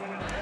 winner.